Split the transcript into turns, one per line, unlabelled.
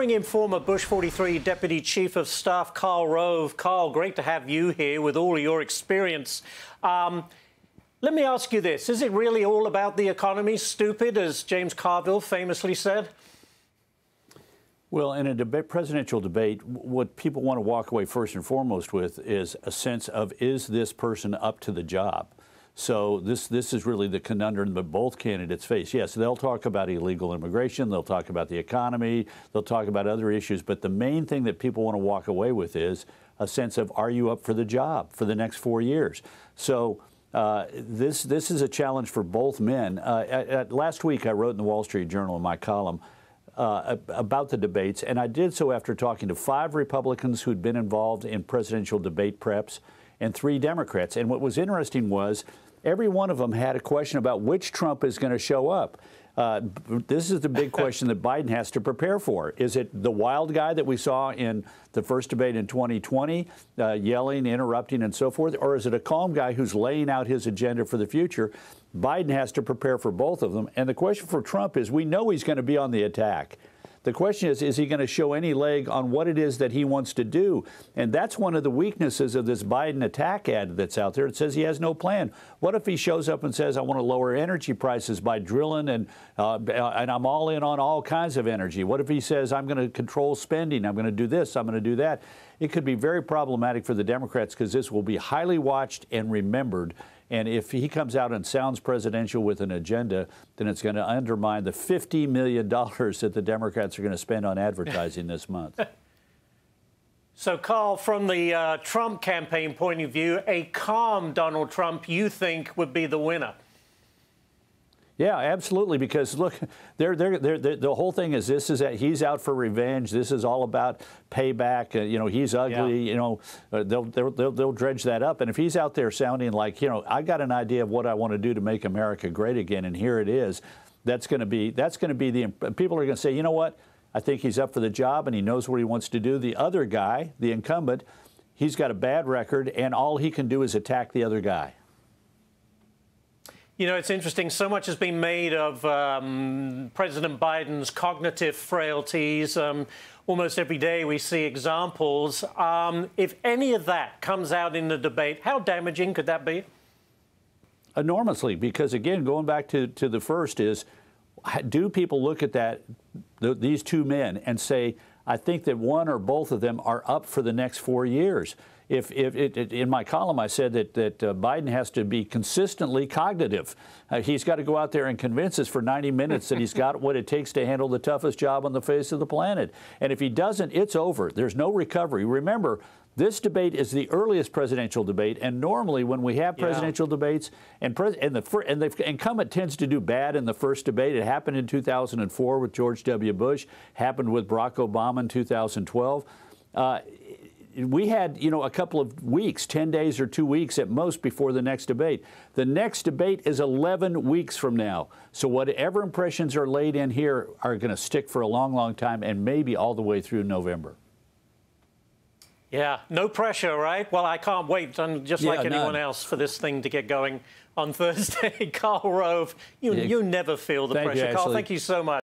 bring in former Bush 43 Deputy Chief of Staff Karl Rove. Karl, great to have you here with all of your experience. Um, let me ask you this Is it really all about the economy, stupid, as James Carville famously said?
Well, in a presidential debate, what people want to walk away first and foremost with is a sense of is this person up to the job? So this this is really the conundrum that both candidates face. Yes, they'll talk about illegal immigration, they'll talk about the economy, they'll talk about other issues, but the main thing that people want to walk away with is a sense of are you up for the job for the next four years? So. Uh, this this is a challenge for both men. Uh, at, at last week, I wrote in the Wall Street Journal in my column uh, about the debates, and I did so after talking to five Republicans who'd been involved in presidential debate preps and three Democrats. And what was interesting was every one of them had a question about which Trump is going to show up. Uh, this is the big question that Biden has to prepare for. Is it the wild guy that we saw in the first debate in 2020, uh, yelling, interrupting, and so forth? Or is it a calm guy who's laying out his agenda for the future? Biden has to prepare for both of them. And the question for Trump is we know he's going to be on the attack. The question is, is he going to show any leg on what it is that he wants to do? And that's one of the weaknesses of this Biden attack ad that's out there. It says he has no plan. What if he shows up and says, I want to lower energy prices by drilling and, uh, and I'm all in on all kinds of energy? What if he says, I'm going to control spending, I'm going to do this, I'm going to do that? It could be very problematic for the Democrats because this will be highly watched and remembered. And if he comes out and sounds presidential with an agenda, then it's going to undermine the $50 million that the Democrats are going to spend on advertising this month.
So, Karl, from the uh, Trump campaign point of view, a calm Donald Trump, you think, would be the winner?
Yeah, absolutely. Because look, they're, they're, they're, the whole thing is this is that he's out for revenge. This is all about payback. Uh, you know, he's ugly. Yeah. You know, uh, they'll, they'll, they'll, they'll dredge that up. And if he's out there sounding like, you know, I got an idea of what I want to do to make America great again, and here it is, that's going to be that's going to be the people are going to say, you know what? I think he's up for the job and he knows what he wants to do. The other guy, the incumbent, he's got a bad record, and all he can do is attack the other guy.
You know, it's interesting. So much has been made of um, President Biden's cognitive frailties. Um, almost every day we see examples. Um, if any of that comes out in the debate, how damaging could that be?
Enormously, because again, going back to, to the first is, do people look at that, th these two men, and say, I think that one or both of them are up for the next four years. If, if it, it, in my column I said that, that uh, Biden has to be consistently cognitive. Uh, he's got to go out there and convince us for 90 minutes that he's got what it takes to handle the toughest job on the face of the planet. And if he doesn't, it's over. There's no recovery. Remember, this debate is the earliest presidential debate, and normally when we have presidential yeah. debates, and, pres and, the and the incumbent tends to do bad in the first debate. It happened in 2004 with George W. Bush, happened with Barack Obama in 2012. Uh, we had, you know, a couple of weeks, 10 days or two weeks at most before the next debate. The next debate is 11 weeks from now. So whatever impressions are laid in here are going to stick for a long, long time and maybe all the way through November.
Yeah, no pressure, right? Well, I can't wait, and just yeah, like anyone none. else, for this thing to get going on Thursday. Karl Rove, you, yeah. you never feel the
thank
pressure.
You,
Karl, thank you so much.